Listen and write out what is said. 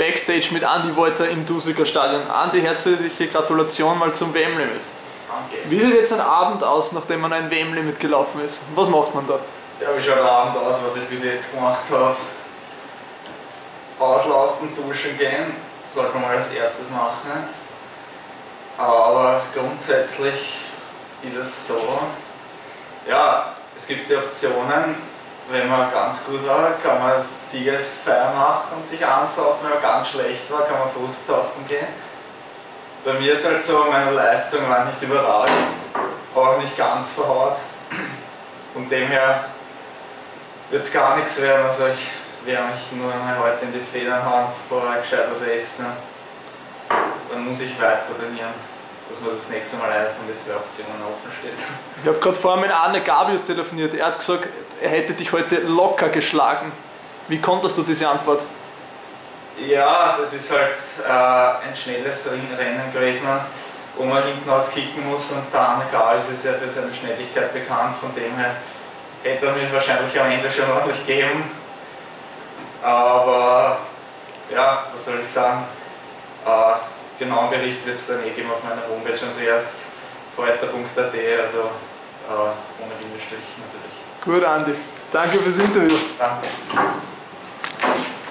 Backstage mit Andy Wolter im Dusiger Stadion. Andy, herzliche Gratulation mal zum WM-Limit. Danke. Wie sieht jetzt ein Abend aus, nachdem man ein WM-Limit gelaufen ist? Was macht man da? Ja, wie schaut der Abend aus, was ich bis jetzt gemacht habe? Auslaufen, duschen gehen, sollte man mal als erstes machen. Aber grundsätzlich ist es so, ja, es gibt die Optionen, wenn man ganz gut war, kann man Siegesfeier machen und sich ansaufen, wenn man ganz schlecht war, kann man Frustsaufen gehen. Bei mir ist halt so, meine Leistung war nicht überragend, auch nicht ganz verhaut. Von dem her wird es gar nichts werden, also ich werde mich nur einmal heute in die Federn hauen, vorher gescheit was essen. Dann muss ich weiter trainieren, dass mir das nächste Mal eine von den zwei Optionen offen steht. Ich habe gerade vorher mit Arne Gabius telefoniert. Er hat gesagt, er hätte dich heute locker geschlagen. Wie konntest du diese Antwort? Ja, das ist halt äh, ein schnelles Rennen gewesen, wo man hinten aus kicken muss und der Arne Gabius ist ja für seine Schnelligkeit bekannt, von dem her hätte er mich wahrscheinlich am Ende schon ordentlich geben. Aber ja, was soll ich sagen? Äh, genauen Bericht wird es dann eh geben auf meiner Homepage andreasfreuter.at, also äh, ohne Bindestrich natürlich. Gut, Andi. Danke fürs Interview. Danke.